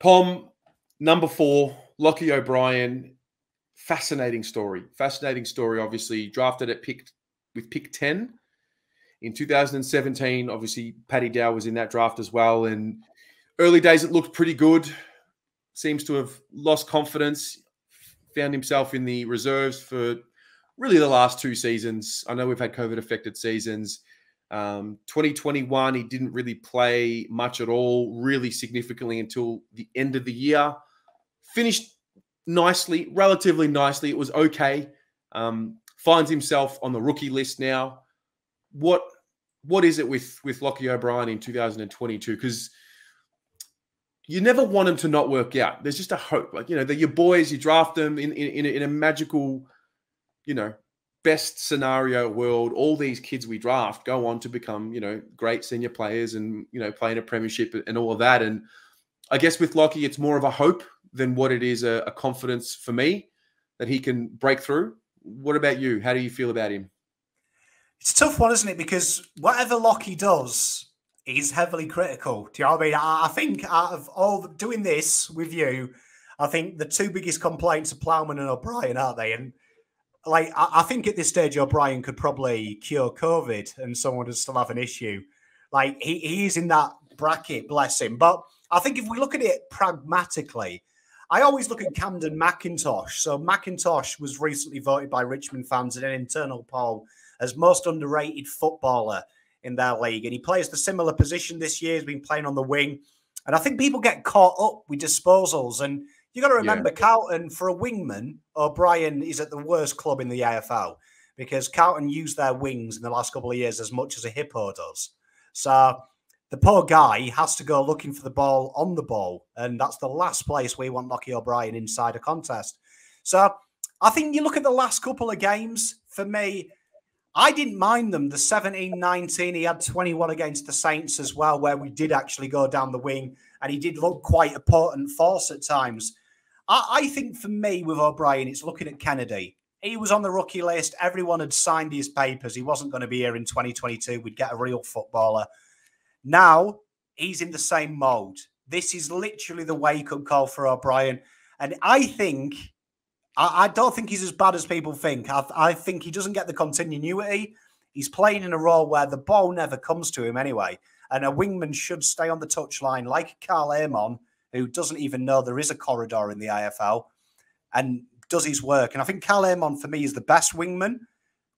Pom, number four, Lochie O'Brien. Fascinating story. Fascinating story. Obviously, drafted at pick with pick 10 in 2017. Obviously, Paddy Dow was in that draft as well. And early days, it looked pretty good. Seems to have lost confidence. Found himself in the reserves for really the last two seasons. I know we've had COVID affected seasons. Um, 2021, he didn't really play much at all, really significantly until the end of the year. Finished nicely, relatively nicely. It was okay. Um, finds himself on the rookie list now. What what is it with with Lochie O'Brien in 2022? Because you never want him to not work out. There's just a hope, like you know, they're your boys. You draft them in in, in, a, in a magical, you know, best scenario world, all these kids we draft go on to become, you know, great senior players and, you know, playing a premiership and all of that. And I guess with Lochie, it's more of a hope than what it is a, a confidence for me that he can break through. What about you? How do you feel about him? It's a tough one, isn't it? Because whatever Lochie does, is heavily critical. Do you know what I mean? I, I think out of all the, doing this with you, I think the two biggest complaints are Plowman and O'Brien, aren't they? And like I, I, think at this stage O'Brien could probably cure COVID and someone would still have an issue. Like he, he is in that bracket, bless him. But I think if we look at it pragmatically, I always look at Kamdyn McIntosh. So McIntosh was recently voted by Richmond fans in an internal poll as most underrated footballer in their league. And he plays the similar position this year. He's been playing on the wing. And I think people get caught up with disposals and you got to remember, yeah. Carlton for a wingman, O'Brien is at the worst club in the AFL because Carlton used their wings in the last couple of years as much as a hippo does. So the poor guy has to go looking for the ball on the ball, and that's the last place we want Lochie O'Brien inside a contest. So I think you look at the last couple of games. For me, I didn't mind them. The 17 19, he had 21 against the Saints as well, where we did actually go down the wing, and he did look quite a potent force at times. I, I think for me with O'Brien, it's looking at Kennedy. He was on the rookie list. Everyone had signed his papers. He wasn't going to be here in 2022. We'd get a real footballer. Now he's in the same mode. This is literally the wake up call for O'Brien. And I think, I, I don't think he's as bad as people think. I, I, think he doesn't get the continuity. He's playing in a role where the ball never comes to him anyway. And a wingman should stay on the touchline like Karl Amon who doesn't even know there is a corridor in the AFL and does his work. And I think Karl Amon, for me, is the best wingman.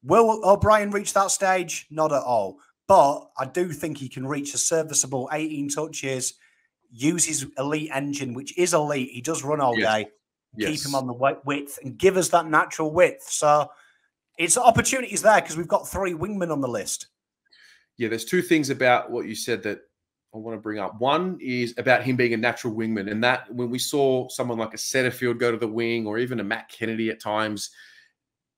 Will O'Brien reach that stage? Not at all. But I do think he can reach a serviceable 18 touches, use his elite engine, which is elite. He does run all yes. day, yes. keep him on the width, and give us that natural width. So it's opportunities there because we've got three wingmen on the list. Yeah, there's two things about what you said that I want to bring up. One is about him being a natural wingman, and that when we saw someone like a Setterfield go to the wing, or even a Matt Kennedy at times,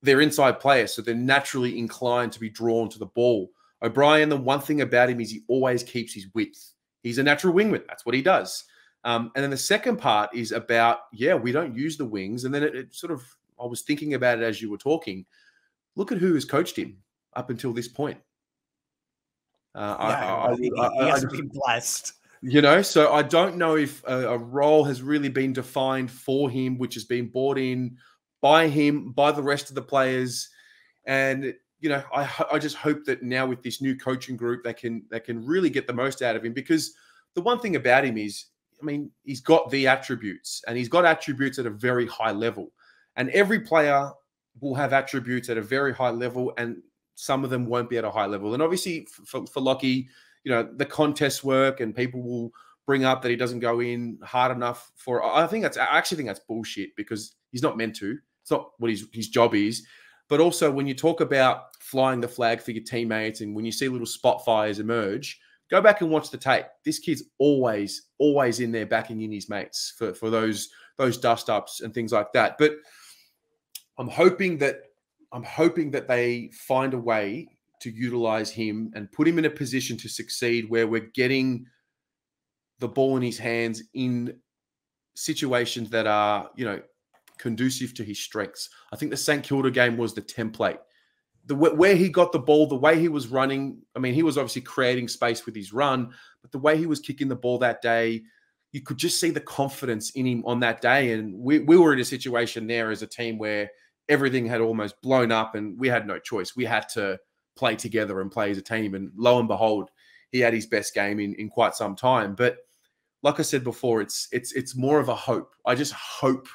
they're inside players, so they're naturally inclined to be drawn to the ball. O'Brien, the one thing about him is he always keeps his width. He's a natural wingman. That's what he does. Um, and then the second part is about, yeah, we don't use the wings. And then it, it, sort of, I was thinking about it as you were talking. Look at who has coached him up until this point. Uh, yeah, I, I, he, I, he has been blessed. You know, so I don't know if a, a, role has really been defined for him, which has been bought in by him, by the rest of the players, and you know, I I just hope that now with this new coaching group, they can they can really get the most out of him. Because the one thing about him is, I mean, he's got the attributes, and he's got attributes at a very high level, and every player will have attributes at a very high level, and some of them won't be at a high level. And obviously, for, for Lochie, you know, the contest work and people will bring up that he doesn't go in hard enough for. I think that's I actually think that's bullshit because he's not meant to. It's not what his his job is. But also, when you talk about flying the flag for your teammates and when you see little spot fires emerge, go back and watch the tape. This kid's always, always in there backing in his mates for, for those those dust ups and things like that. But I'm hoping that I'm hoping that they find a way to utilize him and put him in a position to succeed where we're getting the ball in his hands in situations that are, you know, conducive to his strengths. I think the St Kilda game was the template. The where he got the ball, the way he was running. I mean, he was obviously creating space with his run, but the way he was kicking the ball that day, you could just see the confidence in him on that day. And we, we were in a situation there as a team where everything had almost blown up and we had no choice. We had to play together and play as a team. And lo and behold, he had his best game in, in quite some time. But like I said before, it's it's it's more of a hope. I just hope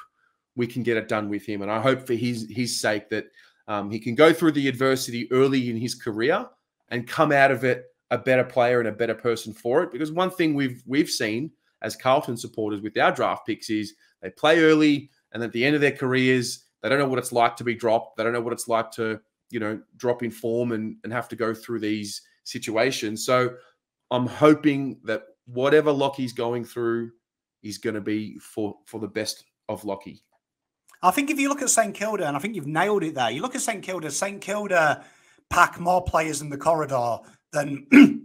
we can get it done with him, and I hope for his his sake that um, he can go through the adversity early in his career and come out of it a better player and a better person for it. Because one thing we've we've seen as Carlton supporters with our draft picks is they play early, and at the end of their careers, they don't know what it's like to be dropped. They don't know what it's like to you know drop in form and and have to go through these situations. So I'm hoping that whatever Lochie's going through is going to be for for the best of Lochie. I think if you look at St Kilda, and I think you've nailed it there. You look at St Kilda. St Kilda pack more players in the corridor than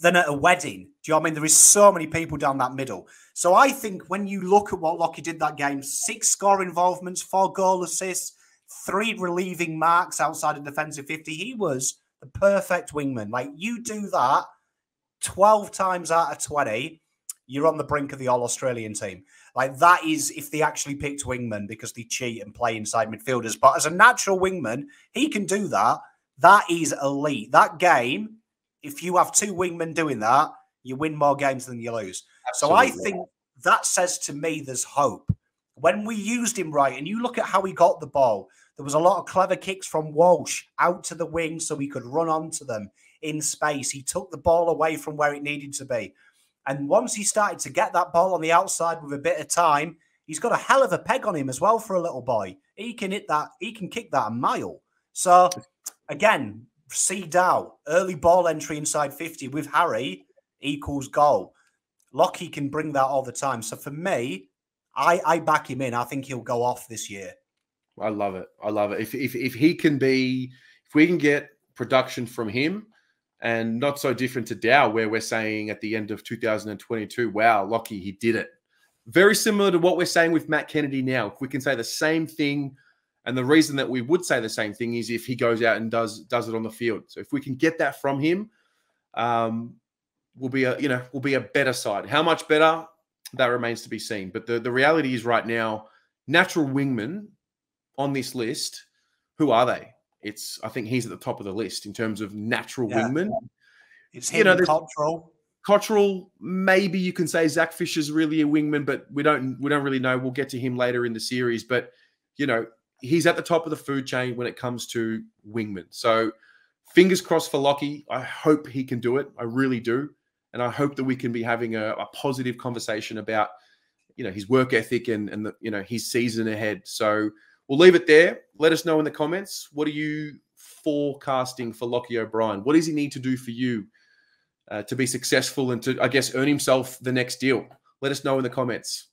than at a wedding. Do you know what I mean? There is so many people down that middle. So I think when you look at what Lochie did that game, six score involvements, four goal assists, three relieving marks outside of defensive 50, he was the perfect wingman. Like you do that 12 times out of 20, you're on the brink of the All Australian team. Like that is if they actually picked wingman because they cheat and play inside midfielders. But as a natural wingman, he can do that. That is elite. That game, if you have two wingmen doing that, you win more games than you lose. Absolutely. So I think that says to me there's hope. When we used him right, and you look at how he got the ball, there was a lot of clever kicks from Walsh out to the wing so he could run onto them in space. He took the ball away from where it needed to be. And once he started to get that ball on the outside with a bit of time, he's got a hell of a peg on him as well for a little boy. He can hit that, he can kick that a mile. So again, see Dow, early ball entry inside 50 with Harry equals goal. Lochie can bring that all the time. So for me, I, I back him in. I think he'll go off this year. I love it. I love it. If, if, if he can be, if we can get production from him, and not so different to Dow, where we're saying at the end of 2022, wow, Lochie, he did it. Very similar to what we're saying with Matt Kennedy now. If we can say the same thing, and the reason that we would say the same thing is if he goes out and does does it on the field. So if we can get that from him, um, will be a you know will be a better side. How much better? That remains to be seen. But the the reality is right now, natural wingmen on this list, who are they? it's I think he's at the top of the list in terms of natural yeah. wingman. It's him, you know, Cottrell. Cottrell, maybe you can say Zach Fisher's really a wingman, but we don't we don't really know. We'll get to him later in the series, but you know he's at the top of the food chain when it comes to wingman. So fingers crossed for Lochie. I hope he can do it. I really do, and I hope that we can be having a, a positive conversation about you know his work ethic and and the, you know his season ahead. So we'll leave it there. Let us know in the comments. What are you forecasting for Lochie O'Brien? What does he need to do for you uh, to be successful and to, I guess, earn himself the next deal? Let us know in the comments.